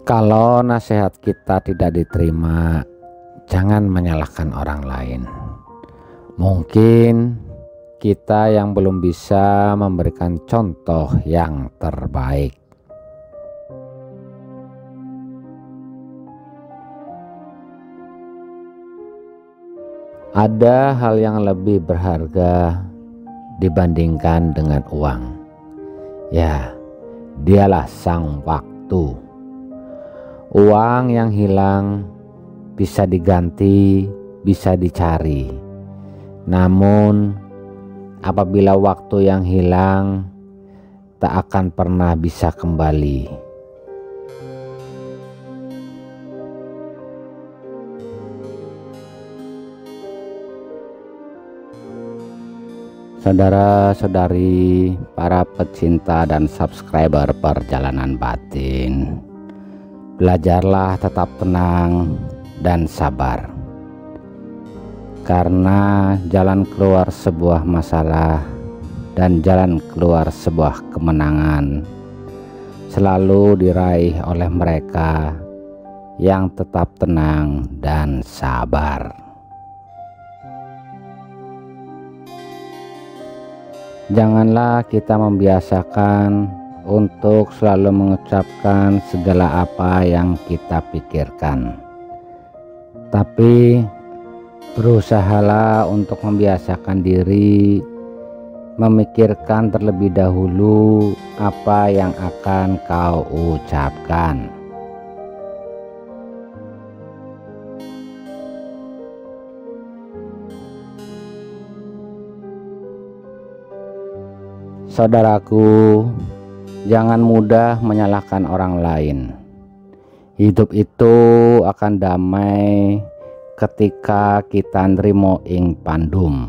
Kalau nasihat kita tidak diterima, jangan menyalahkan orang lain. Mungkin kita yang belum bisa memberikan contoh yang terbaik. Ada hal yang lebih berharga dibandingkan dengan uang. Ya, dialah sang waktu. Uang yang hilang bisa diganti, bisa dicari. Namun, apabila waktu yang hilang tak akan pernah bisa kembali. Saudara-saudari, para pecinta dan subscriber perjalanan batin, belajarlah tetap tenang dan sabar karena jalan keluar sebuah masalah dan jalan keluar sebuah kemenangan selalu diraih oleh mereka yang tetap tenang dan sabar. Janganlah kita membiasakan untuk selalu mengucapkan segala apa yang kita pikirkan, tapi Berusahalah untuk membiasakan diri memikirkan terlebih dahulu apa yang akan kau ucapkan. Saudaraku, jangan mudah menyalahkan orang lain. Hidup itu akan damai ketika kita nerimo ing pandum.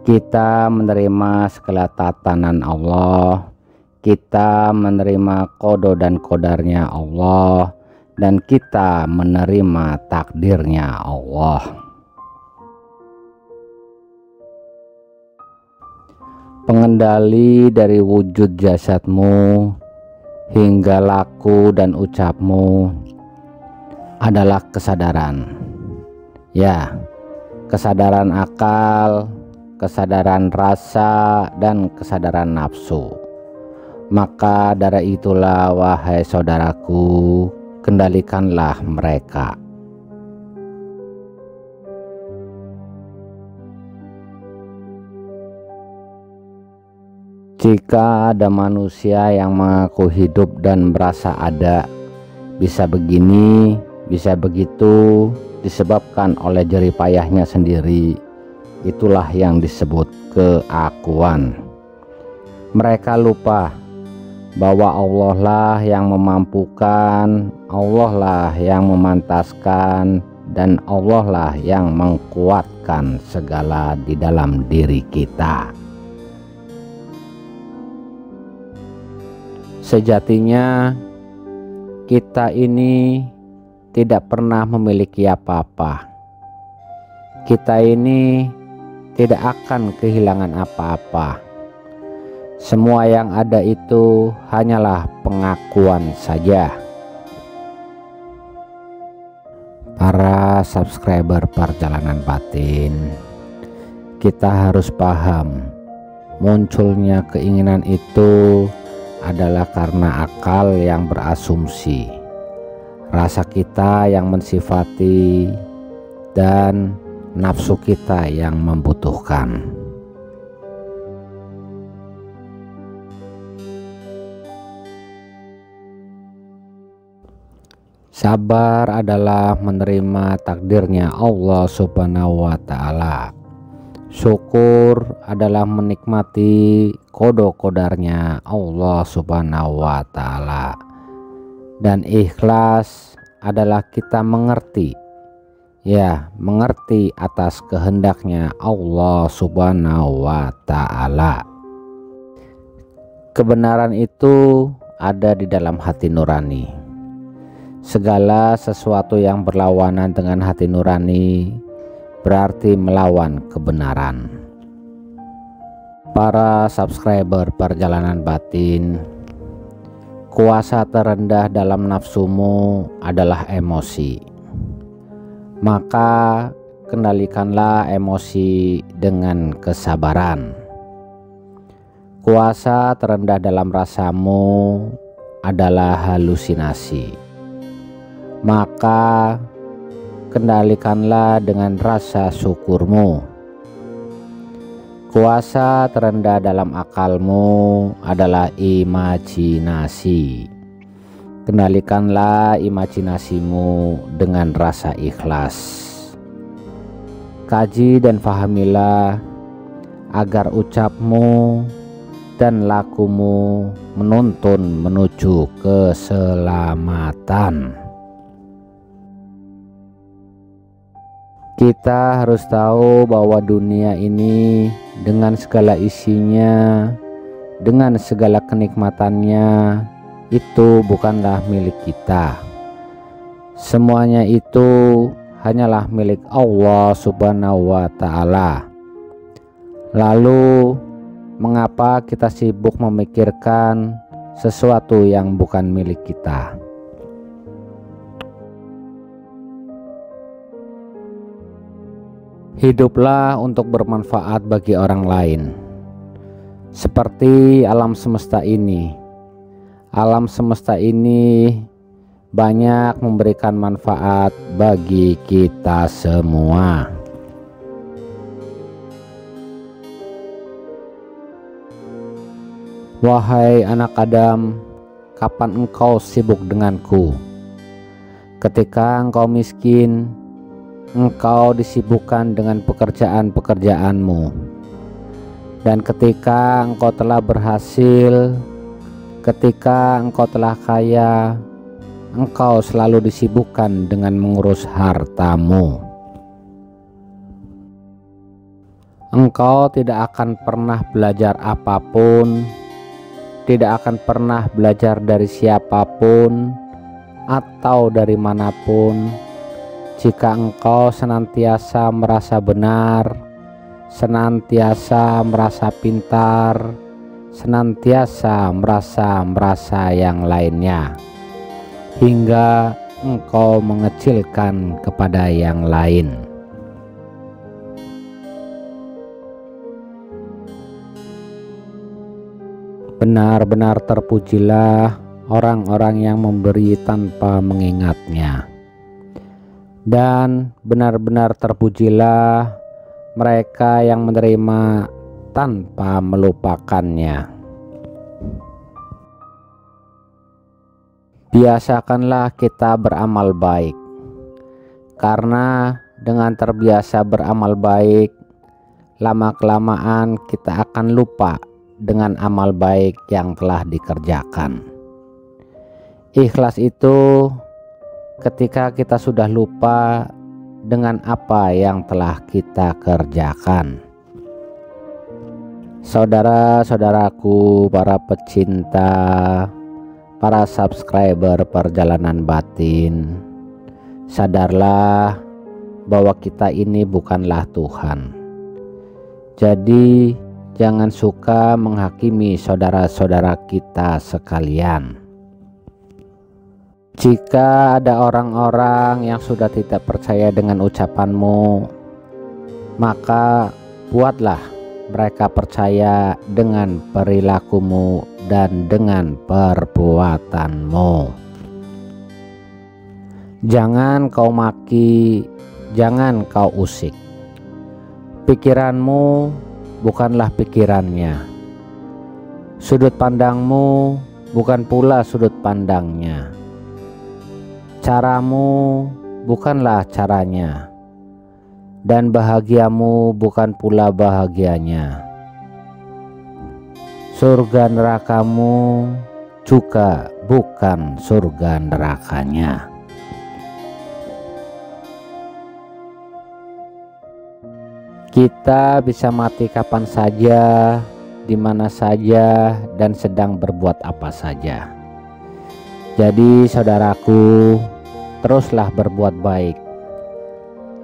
Kita menerima segala tatanan Allah. Kita menerima kodo dan kodarnya Allah. Dan kita menerima takdirnya Allah pengendali dari wujud jasadmu hingga laku dan ucapmu adalah kesadaran Ya, kesadaran akal, kesadaran rasa, dan kesadaran nafsu. Maka dari itulah, wahai saudaraku, kendalikanlah mereka. Jika ada manusia yang mengaku hidup dan merasa ada, bisa begini, bisa begitu, disebabkan oleh jerih payahnya sendiri. Itulah yang disebut keakuan. Mereka lupa bahwa Allah lah yang memampukan Allah lah yang memantaskan dan Allah lah yang mengkuatkan segala di dalam diri kita sejatinya kita ini tidak pernah memiliki apa-apa. Kita ini tidak akan kehilangan apa-apa. Semua yang ada itu hanyalah pengakuan saja. Para subscriber perjalanan batin, kita harus paham munculnya keinginan itu adalah karena akal yang berasumsi rasa kita yang mensifati dan nafsu kita yang membutuhkan. Sabar adalah menerima takdirnya Allah Subhanahu wa Ta'ala. Syukur adalah menikmati kodo-kodarnya Allah Subhanahu wa Ta'ala. Dan ikhlas adalah kita mengerti ya mengerti atas kehendaknya Allah subhanahu wa ta'ala. Kebenaran itu ada di dalam hati nurani. Segala sesuatu yang berlawanan dengan hati nurani berarti melawan kebenaran. Para subscriber perjalanan batin kuasa terendah dalam nafsumu adalah emosi. Maka kendalikanlah emosi dengan kesabaran. Kuasa terendah dalam rasamu adalah halusinasi. Maka kendalikanlah dengan rasa syukurmu Kuasa terendah dalam akalmu adalah imajinasi. Kendalikanlah imajinasimu dengan rasa ikhlas. Kaji dan fahamilah agar ucapmu dan lakumu menuntun menuju keselamatan. Kita harus tahu bahwa dunia ini dengan segala isinya, dengan segala kenikmatannya, itu bukanlah milik kita. Semuanya itu hanyalah milik Allah Subhanahu wa Ta'ala. Lalu, mengapa kita sibuk memikirkan sesuatu yang bukan milik kita? Hiduplah untuk bermanfaat bagi orang lain. Seperti alam semesta ini. Alam semesta ini banyak memberikan manfaat bagi kita semua. Wahai anak Adam, kapan engkau sibuk denganku? Ketika engkau miskin, engkau disibukkan dengan pekerjaan-pekerjaanmu. Dan ketika engkau telah berhasil ketika engkau telah kaya engkau selalu disibukkan dengan mengurus hartamu. Engkau tidak akan pernah belajar apa pun tidak akan pernah belajar dari siapa pun atau dari mana pun jika engkau senantiasa merasa benar, senantiasa merasa pintar, senantiasa merasa merasa yang lainnya, hingga engkau mengecilkan kepada yang lain. Benar-benar terpujilah orang-orang yang memberi tanpa mengingatnya dan benar-benar terpujilah mereka yang menerima tanpa melupakannya. Biasakanlah kita beramal baik, karena dengan terbiasa beramal baik, lama-kelamaan kita akan lupa dengan amal baik yang telah dikerjakan. Ikhlas itu ketika kita sudah lupa dengan apa yang telah kita kerjakan. Saudara-saudaraku, para pecinta, para subscriber perjalanan batin, sadarlah bahwa kita ini bukanlah Tuhan. Jadi, jangan suka menghakimi saudara-saudara kita sekalian jika ada orang-orang yang sudah tidak percaya dengan ucapanmu, maka buatlah mereka percaya dengan perilakumu dan dengan perbuatanmu. Jangan kau maki, jangan kau usik. Pikiranmu bukanlah pikirannya. Sudut pandangmu bukan pula sudut pandangnya Caramu bukanlah caranya, dan bahagiamu bukan pula bahagianya. Surga nerakamu juga bukan surga nerakanya. Kita bisa mati kapan saja, di mana saja, dan sedang berbuat apa saja. Jadi saudaraku teruslah berbuat baik.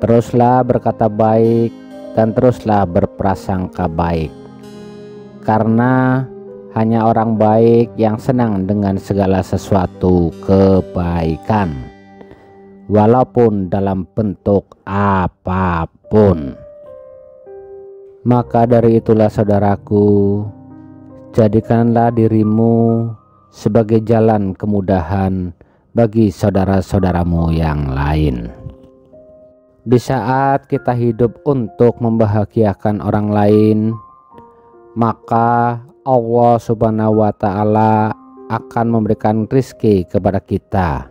Teruslah berkata baik dan teruslah berprasangka baik. Karena hanya orang baik yang senang dengan segala sesuatu kebaikan walaupun dalam bentuk apa pun. Maka dari itulah saudaraku jadikanlah dirimu sebagai jalan kemudahan bagi saudara-saudaramu yang lain di saat kita hidup untuk membahagiakan orang lain maka Allah Subhanahu wa Ta'ala akan memberikan rizki kepada kita,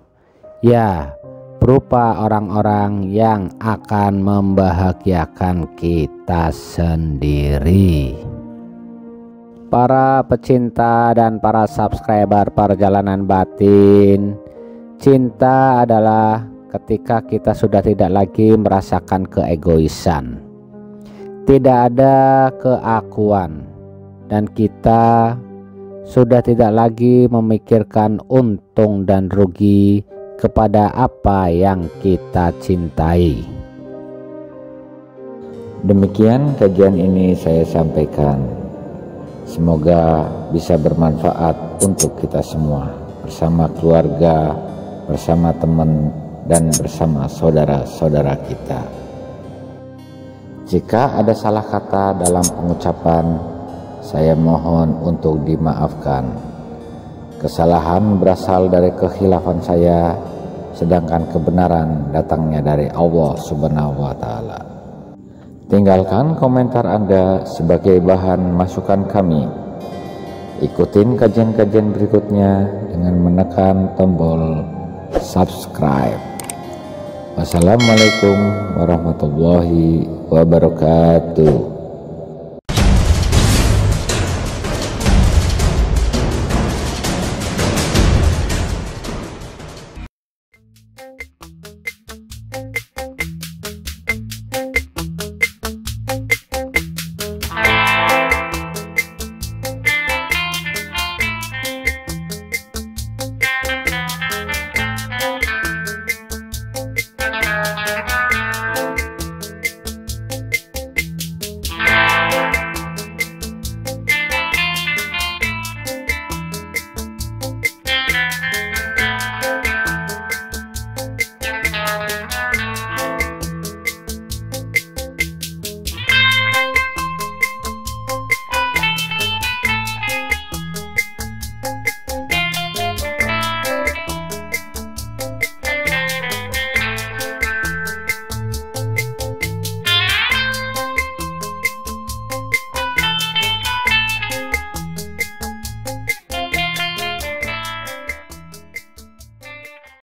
ya, berupa orang-orang yang akan membahagiakan kita sendiri. Para pecinta dan para subscriber perjalanan batin, cinta adalah ketika kita sudah tidak lagi merasakan keegoisan, tidak ada keakuan dan kita sudah tidak lagi memikirkan untung dan rugi kepada apa yang kita cintai. Demikian kajian ini saya sampaikan. Semoga bisa bermanfaat untuk kita semua bersama keluarga, bersama teman dan bersama saudara-saudara kita. Jika ada salah kata dalam pengucapan saya mohon untuk dimaafkan. Kesalahan berasal dari kehilafan saya, sedangkan kebenaran datangnya dari Allah Subhanahu wa Ta'ala. Tinggalkan komentar Anda sebagai bahan masukan kami. Ikutin kajian-kajian berikutnya dengan menekan tombol subscribe. Wassalamualaikum warahmatullahi wabarakatuh.